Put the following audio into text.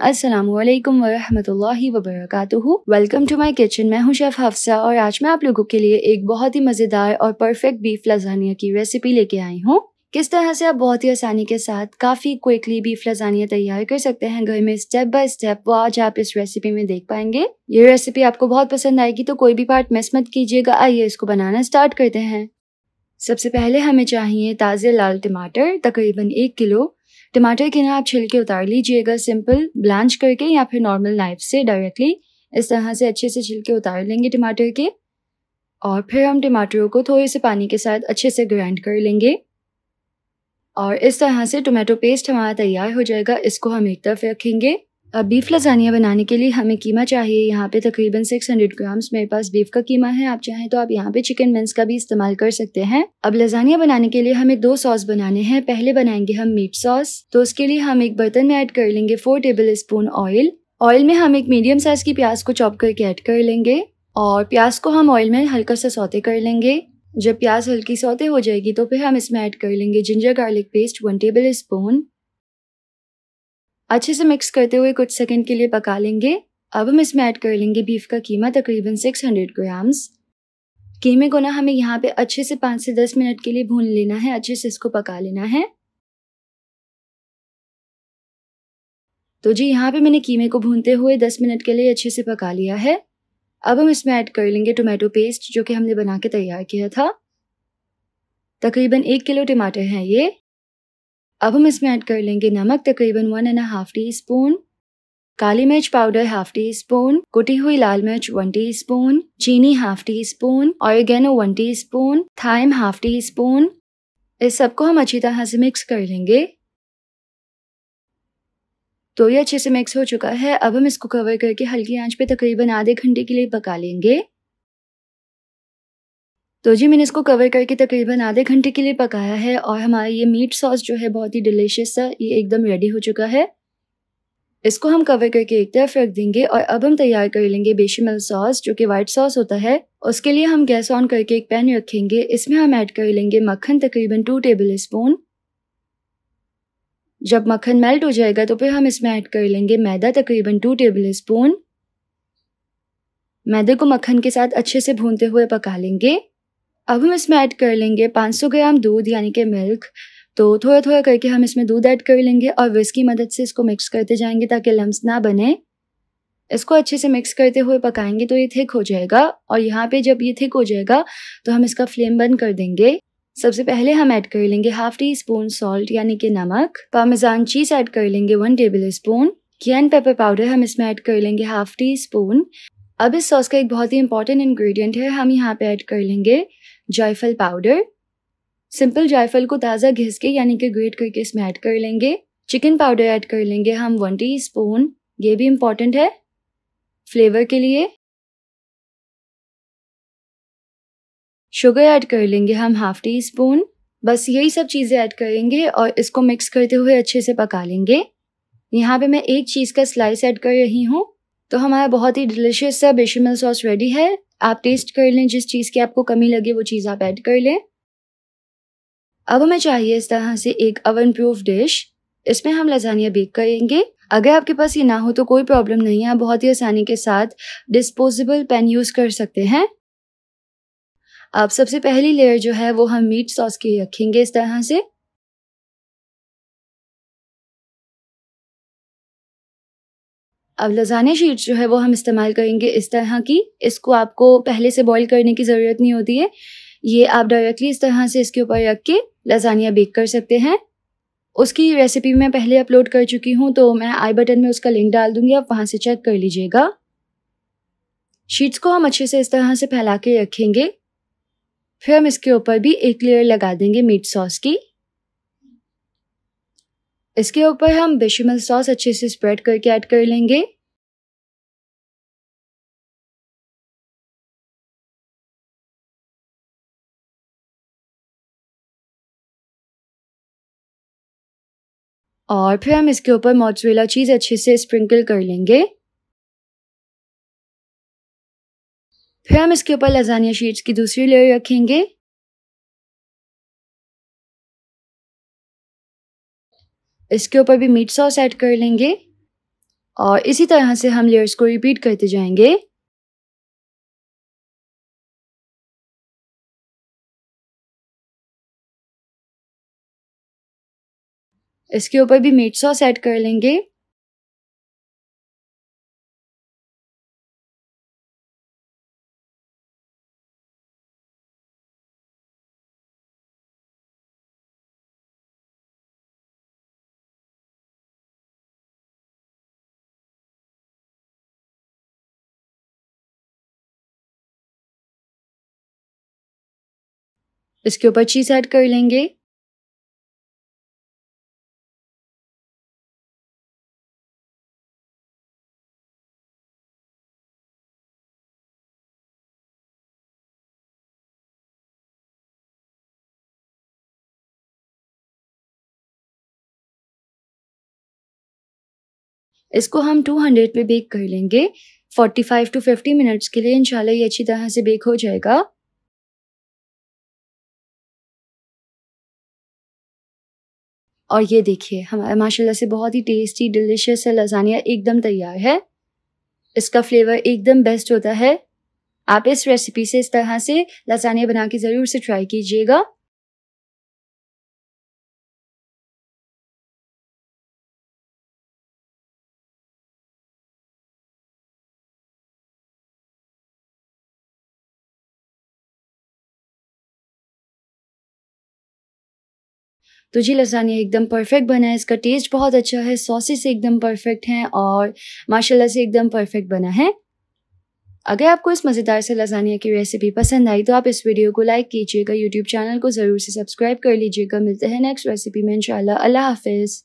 अस्सलाम वालेकुम वरहमतुल्लाहि वबरकातुहू। Welcome to my kitchen. मैं हूँ शेफ हफ्सा और आज मैं आप लोगों के लिए एक बहुत ही मज़ेदार और परफेक्ट बीफ लजानिया की रेसिपी लेके आई हूँ। किस तरह से आप बहुत ही आसानी के साथ काफ़ी क्विकली बीफ लजानिया तैयार कर सकते हैं घर में, स्टेप बाय स्टेप, वो आज आप इस रेसिपी में देख पाएँगे। ये रेसिपी आपको बहुत पसंद आएगी तो कोई भी पार्ट मिस मत कीजिएगा। आइए इसको बनाना स्टार्ट करते हैं। सबसे पहले हमें चाहिए ताज़े लाल टमाटर, तकरीबन एक किलो। टमाटर के ना आप छिलके उतार लीजिएगा सिंपल ब्लांच करके या फिर नॉर्मल नाइफ से डायरेक्टली इस तरह से अच्छे से छिलके उतार लेंगे टमाटर के। और फिर हम टमाटरों को थोड़े से पानी के साथ अच्छे से ग्राइंड कर लेंगे। और इस तरह से टोमेटो पेस्ट हमारा तैयार हो जाएगा, इसको हम एक तरफ़ रखेंगे। अब बीफ लजानिया बनाने के लिए हमें कीमा चाहिए। यहाँ पे तकरीबन 600 ग्राम्स मेरे पास बीफ का कीमा है। आप चाहें तो आप यहाँ पे चिकन मिन्स का भी इस्तेमाल कर सकते हैं। अब लजानिया बनाने के लिए हमें दो सॉस बनाने हैं। पहले बनाएँगे हम मीट सॉस तो उसके लिए हम एक बर्तन में ऐड कर लेंगे four tablespoon oil oil में हम एक मीडियम साइज़ की प्याज को चॉप करके ऐड कर लेंगे और प्याज को हम ऑयल में हल्का सा सौते कर लेंगे। जब प्याज हल्की सौते हो जाएगी तो फिर हम इसमें ऐड कर लेंगे ginger garlic paste one tablespoon अच्छे से मिक्स करते हुए कुछ सेकंड के लिए पका लेंगे। अब हम इसमें ऐड कर लेंगे बीफ का कीमा तकरीबन 600 ग्राम्स कीमे को ना हमें यहाँ पे अच्छे से पाँच से दस मिनट के लिए भून लेना है। अच्छे से इसको पका लेना है। तो जी, यहाँ पे मैंने कीमे को भूनते हुए दस मिनट के लिए अच्छे से पका लिया है। अब हम इसमें ऐड कर लेंगे टोमेटो पेस्ट जो कि हमने बना के तैयार किया था। तकरीबन एक किलो टमाटर हैं ये। अब हम इसमें ऐड कर लेंगे नमक, तकरीबन one and half teaspoon काली मिर्च पाउडर हाफ़ टी स्पून कुटी हुई लाल मिर्च वन टी स्पून चीनी half teaspoon oregano one teaspoon thyme half teaspoon इस सबको हम अच्छी तरह से मिक्स कर लेंगे। तो ये अच्छे से मिक्स हो चुका है। अब हम इसको कवर करके हल्की आँच पे तकरीबन आधे घंटे के लिए पका लेंगे। तो जी मैंने इसको कवर करके तकरीबन आधे घंटे के लिए पकाया है और हमारा ये मीट सॉस जो है बहुत ही डिलीशियस सा, ये एकदम रेडी हो चुका है। इसको हम कवर करके एक तरफ़ रख देंगे और अब हम तैयार कर लेंगे बेशमल सॉस जो कि वाइट सॉस होता है। उसके लिए हम गैस ऑन करके एक पैन रखेंगे। इसमें हम ऐड कर लेंगे मक्खन तकरीबन टू टेबल स्पून जब मक्खन मेल्ट हो जाएगा तो फिर हम इसमें ऐड कर लेंगे मैदा तकरीबन टू टेबल स्पून मैदे को मक्खन के साथ अच्छे से भूनते हुए पका लेंगे। अब हम इसमें ऐड कर लेंगे 500 ग्राम दूध, यानी कि मिल्क तो थोड़ा थोड़ा करके हम इसमें दूध ऐड कर लेंगे और विस्क की मदद से इसको मिक्स करते जाएँगे ताकि लम्स ना बने। इसको अच्छे से मिक्स करते हुए पकाएँगे तो ये थिक हो जाएगा और यहाँ पे जब ये थिक हो जाएगा तो हम इसका फ्लेम बंद कर देंगे। सबसे पहले हम ऐड कर लेंगे हाफ़ टी स्पून सॉल्ट यानी कि नमक। पामेजान चीज़ ऐड कर लेंगे one tablespoon cayenne pepper powder हम इसमें ऐड कर लेंगे हाफ़ टी स्पून अब इस सॉस का एक बहुत ही इंपॉर्टेंट इंग्रेडिएंट है, हम यहाँ पे ऐड कर लेंगे जायफल पाउडर सिंपल जायफल को ताज़ा घिस के, यानी कि ग्रेट करके इसमें ऐड कर लेंगे। चिकन पाउडर ऐड कर लेंगे हम वन टी स्पून ये भी इंपॉर्टेंट है फ्लेवर के लिए। शुगर ऐड कर लेंगे हम हाफ़ टी स्पून बस यही सब चीज़ें ऐड करेंगे और इसको मिक्स करते हुए अच्छे से पका लेंगे। यहाँ पे मैं एक चीज़ का स्लाइस ऐड कर रही हूँ। तो हमारा बहुत ही डिलिशियस सा बेशमल सॉस रेडी है। आप टेस्ट कर लें, जिस चीज़ की आपको कमी लगे, वो चीज़ आप ऐड कर लें। अब हमें चाहिए इस तरह से एक अवन प्रूफ डिश इसमें हम लजानिया बेक करेंगे। अगर आपके पास ये ना हो तो कोई प्रॉब्लम नहीं है। आप बहुत ही आसानी के साथ डिस्पोजेबल पेन यूज़ कर सकते हैं। आप सबसे पहली लेयर जो है, वो हम मीट सॉस की रखेंगे इस तरह से। अब लजाने शीट्स जो है वो हम इस्तेमाल करेंगे इस तरह की। इसको आपको पहले से बॉईल करने की ज़रूरत नहीं होती है। ये आप डायरेक्टली इस तरह से इसके ऊपर रख के लजानिया बेक कर सकते हैं। उसकी रेसिपी मैं पहले अपलोड कर चुकी हूँ तो मैं आई बटन में उसका लिंक डाल दूँगी, आप वहाँ से चेक कर लीजिएगा। शीट्स को हम अच्छे से इस तरह से फैला के रखेंगे। फिर हम इसके ऊपर भी एक लेयर लगा देंगे मीट सॉस की। इसके ऊपर हम बेशमल सॉस अच्छे से स्प्रेड करके ऐड कर लेंगे। और फिर हम इसके ऊपर मोजरेला चीज़ अच्छे से स्प्रिंकल कर लेंगे। फिर हम इसके ऊपर लजानिया शीट्स की दूसरी लेयर रखेंगे। इसके ऊपर भी मीट सॉस ऐड कर लेंगे। और इसी तरह से हम लेयर्स को रिपीट करते जाएँगे। इसके ऊपर भी मीट सॉस ऐड कर लेंगे। इसके ऊपर चीज़ ऐड कर लेंगे। इसको हम 200 पे बेक कर लेंगे। 45 टू 50 मिनट्स के लिए इंशाल्लाह ये अच्छी तरह से बेक हो जाएगा। और ये देखिए हमारे माशाल्लाह से बहुत ही टेस्टी डिलिशियस है लजानिया एकदम तैयार है। इसका फ्लेवर एकदम बेस्ट होता है। आप इस रेसिपी से, इस तरह से लजानिया बना के ज़रूर से ट्राई कीजिएगा। तो जी लसानिया एकदम परफेक्ट बना है। इसका टेस्ट बहुत अच्छा है। सॉसेस एकदम परफेक्ट हैं और माशाल्लाह से एकदम परफेक्ट बना है। अगर आपको इस मज़ेदार से लसानिया की रेसिपी पसंद आई तो आप इस वीडियो को लाइक कीजिएगा। यूट्यूब चैनल को ज़रूर से सब्सक्राइब कर लीजिएगा। मिलते हैं नेक्स्ट रेसिपी में इनशाला हाफिज़।